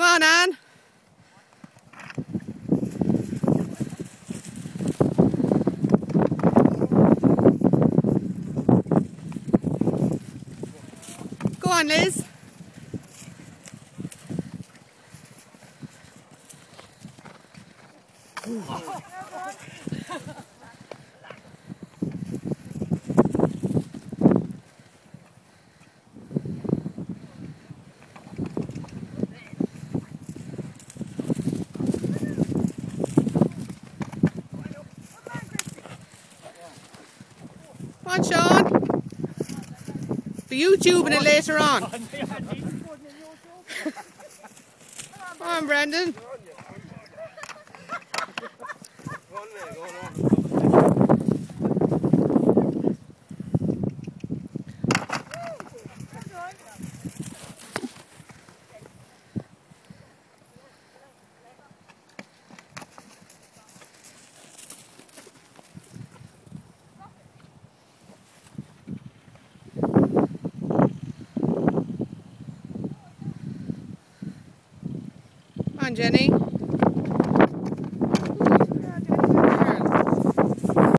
on, Anne. Go on, Liz. Come on, Sean. For YouTubing it later on. Come on, Brendan. On, Jenny.